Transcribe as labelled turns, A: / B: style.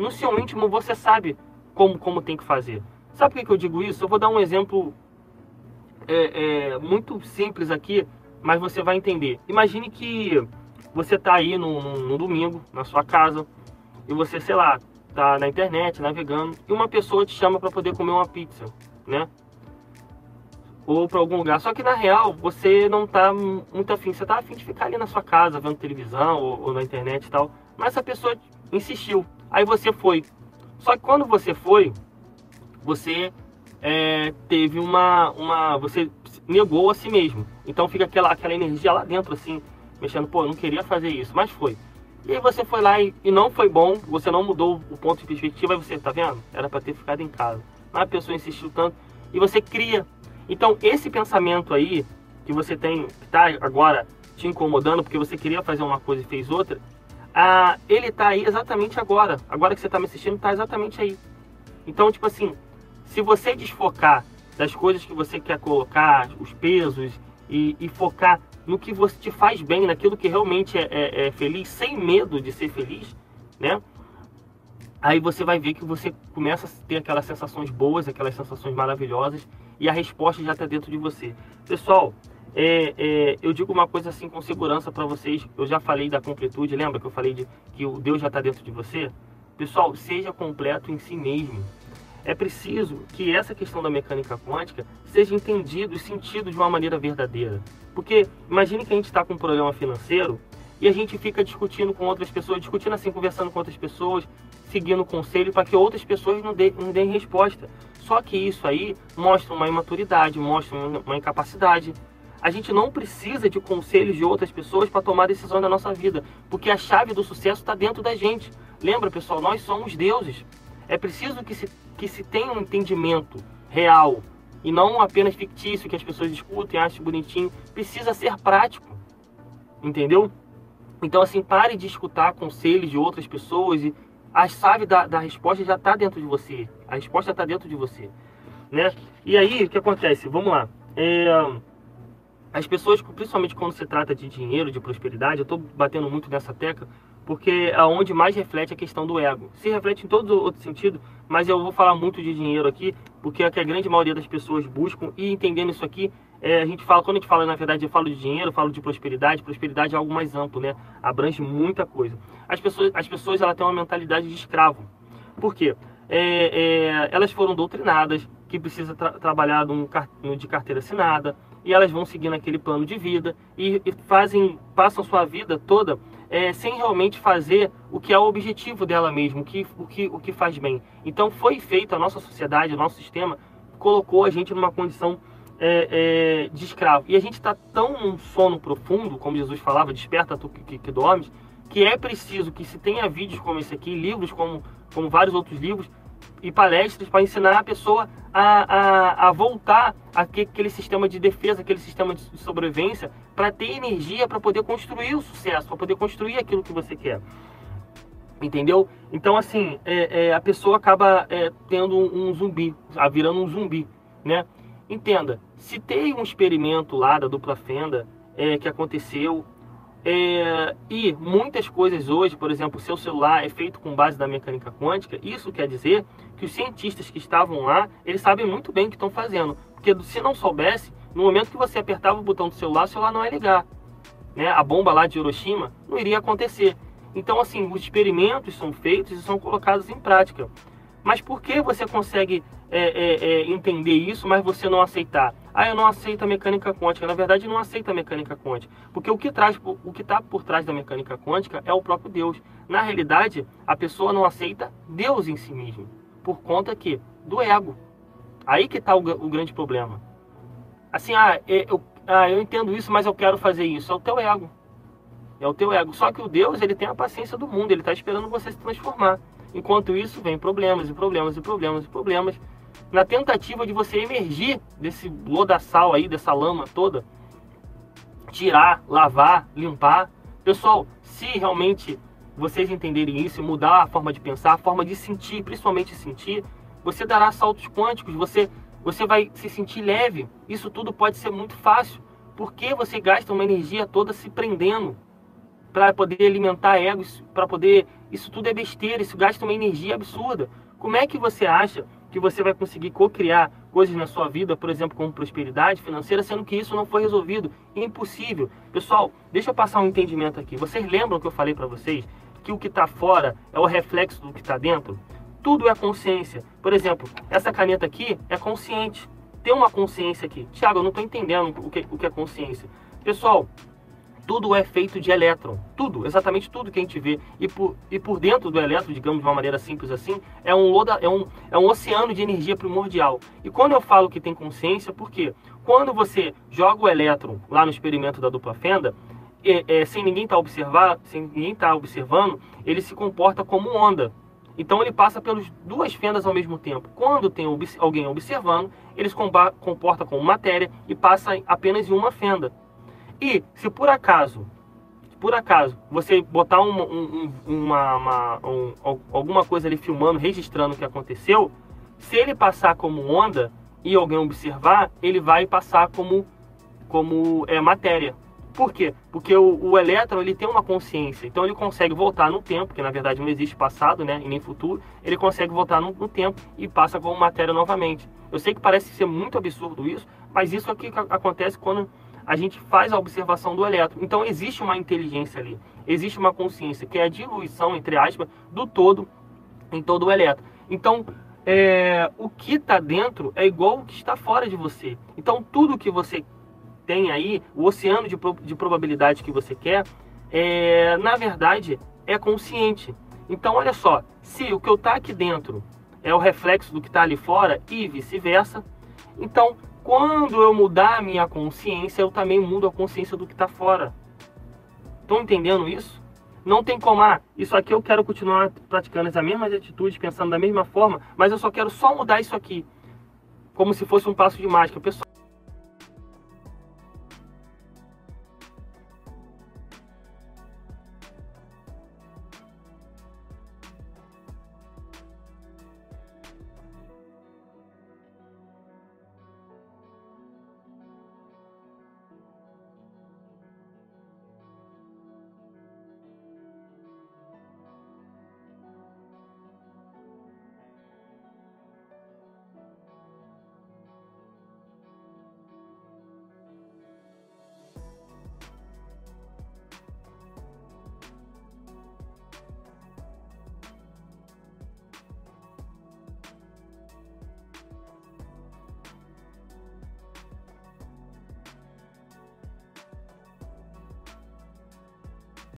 A: no seu íntimo você sabe como, como tem que fazer. Sabe por que, eu digo isso? Eu vou dar um exemplo é, é, muito simples aqui, mas você vai entender. Imagine que você está aí no, no, no, domingo, na sua casa, e você, sei lá, tá na internet, navegando, e uma pessoa te chama para poder comer uma pizza, né? Ou para algum lugar. Só que na real, você não tá muito afim. Você tá afim de ficar ali na sua casa, vendo televisão ou, ou na internet e tal. Mas essa pessoa insistiu. Aí você foi. Só que quando você foi, você é, teve uma, uma. Você negou a si mesmo. Então fica aquela, aquela energia lá dentro, assim, mexendo, pô, eu não queria fazer isso, mas foi. E aí você foi lá e, e não foi bom, você não mudou o ponto de perspectiva, aí você, tá vendo? Era para ter ficado em casa. Mas a pessoa insistiu tanto e você cria. Então esse pensamento aí que você tem, que tá agora te incomodando porque você queria fazer uma coisa e fez outra, ah, ele tá aí exatamente agora. Agora que você tá me assistindo, tá exatamente aí. Então, tipo assim, se você desfocar das coisas que você quer colocar, os pesos, e, e focar no que você te faz bem, naquilo que realmente é, é, é, feliz, sem medo de ser feliz, né? Aí você vai ver que você começa a ter aquelas sensações boas, aquelas sensações maravilhosas, e a resposta já está dentro de você. Pessoal, é, é, eu digo uma coisa assim com segurança para vocês. Eu já falei da completude, lembra que eu falei de que o Deus já está dentro de você? Pessoal, seja completo em si mesmo. É preciso que essa questão da mecânica quântica seja entendido e sentido de uma maneira verdadeira. Porque imagine que a gente está com um problema financeiro e a gente fica discutindo com outras pessoas, discutindo assim, conversando com outras pessoas, seguindo conselho para que outras pessoas não, não deem resposta. Só que isso aí mostra uma imaturidade, mostra uma incapacidade. A gente não precisa de conselhos de outras pessoas para tomar decisão da nossa vida, porque a chave do sucesso está dentro da gente. Lembra, pessoal, nós somos deuses. É preciso que se que se tenha um entendimento real e não apenas fictício que as pessoas escutem, achem bonitinho, precisa ser prático. Entendeu? Então, assim, pare de escutar conselhos de outras pessoas e a chave da, da resposta já está dentro de você. A resposta está dentro de você. Né? E aí, o que acontece? Vamos lá. É, as pessoas, principalmente quando se trata de dinheiro, de prosperidade, eu estou batendo muito nessa tecla, porque é onde mais reflete a questão do ego. Se reflete em todo outro sentido, mas eu vou falar muito de dinheiro aqui, porque é que a grande maioria das pessoas buscam, e entendendo isso aqui, é, a gente fala, quando a gente fala, na verdade, eu falo de dinheiro, falo de prosperidade, prosperidade é algo mais amplo, né? Abrange muita coisa. As pessoas, as pessoas elas têm uma mentalidade de escravo. Por quê? É, é, elas foram doutrinadas que precisa tra trabalhar num, de carteira assinada, e elas vão seguindo aquele plano de vida e, fazem, passam sua vida toda é, sem realmente fazer o que é o objetivo dela mesmo, o que, o, que, o que faz bem. Então foi feito, a nossa sociedade, o nosso sistema, colocou a gente numa condição é, é, de escravo. E a gente está tão num sono profundo, como Jesus falava, desperta tu que, que, que dormes, que é preciso que se tenha vídeos como esse aqui, livros como, como vários outros livros, e palestras para ensinar a pessoa a, a, a voltar àquele sistema de defesa, aquele sistema de sobrevivência, para ter energia para poder construir o sucesso, para poder construir aquilo que você quer. Entendeu? Então, assim, é, é, a pessoa acaba é, tendo um, um zumbi, virando um zumbi, né? Entenda, se tem um experimento lá da dupla fenda é, que aconteceu é, e muitas coisas hoje, por exemplo, seu celular é feito com base da mecânica quântica. Isso quer dizer que os cientistas que estavam lá, eles sabem muito bem o que estão fazendo. Porque se não soubesse, no momento que você apertava o botão do celular, o celular não ia ligar. Né? A bomba lá de Hiroshima não iria acontecer. Então, assim, os experimentos são feitos e são colocados em prática. Mas por que você consegue é, é, é, entender isso, mas você não aceitar? Ah, eu não aceito a mecânica quântica. Na verdade, não aceita a mecânica quântica. Porque o que traz, o que está por trás da mecânica quântica é o próprio Deus. Na realidade, a pessoa não aceita Deus em si mesmo. Por conta que do ego. Aí que está o, o, grande problema. Assim, ah eu, ah, eu entendo isso, mas eu quero fazer isso. É o teu ego. É o teu ego. Só que o Deus, ele tem a paciência do mundo. Ele está esperando você se transformar. Enquanto isso, vem problemas e problemas e problemas e problemas na tentativa de você emergir desse lodaçal aí, dessa lama toda, tirar, lavar, limpar. Pessoal, se realmente vocês entenderem isso mudar a forma de pensar, a forma de sentir, principalmente sentir, você dará saltos quânticos, você, você vai se sentir leve. Isso tudo pode ser muito fácil, porque você gasta uma energia toda se prendendo. para poder alimentar egos, para poder. Isso tudo é besteira, isso gasta uma energia absurda. Como é que você acha que você vai conseguir co-criar coisas na sua vida, por exemplo, como prosperidade financeira, sendo que isso não foi resolvido? Impossível. Pessoal, deixa eu passar um entendimento aqui. Vocês lembram que eu falei para vocês que o que está fora é o reflexo do que está dentro? Tudo é consciência. Por exemplo, essa caneta aqui é consciente. Tem uma consciência aqui. Tiago, eu não estou entendendo o que, o que é consciência. Pessoal, tudo é feito de elétron. Tudo, exatamente tudo que a gente vê. E por, e por dentro do elétron, digamos de uma maneira simples assim, é um, loda, é, um, é um oceano de energia primordial. E quando eu falo que tem consciência, por quê? Quando você joga o elétron lá no experimento da dupla fenda, é, é, sem ninguém estar tá observar, sem ninguém estar tá observando, ele se comporta como onda. Então ele passa pelas duas fendas ao mesmo tempo. Quando tem alguém observando, ele se comporta como matéria e passa apenas em uma fenda. E se por acaso, por acaso, você botar uma, um, uma, uma um, alguma coisa ali filmando, registrando o que aconteceu, se ele passar como onda e alguém observar, ele vai passar como, como é, matéria. Por quê? Porque o, o elétron ele tem uma consciência, então ele consegue voltar no tempo, que na verdade não existe passado né, e nem futuro, ele consegue voltar no, no tempo e passa como matéria novamente. Eu sei que parece ser muito absurdo isso, mas isso aqui acontece quando a gente faz a observação do elétron. Então existe uma inteligência ali, existe uma consciência, que é a diluição, entre aspas, do todo em todo o elétron. Então, é, o que está dentro é igual o que está fora de você. Então, tudo que você tem aí, o oceano de, de probabilidade que você quer, é, na verdade, é consciente. Então, olha só, se o que está aqui dentro é o reflexo do que está ali fora e vice-versa, então quando eu mudar a minha consciência, eu também mudo a consciência do que está fora. Estão entendendo isso? Não tem como, ah, isso aqui eu quero continuar praticando as mesmas atitudes, pensando da mesma forma, mas eu só quero só mudar isso aqui. Como se fosse um passo de mágica. Pessoal,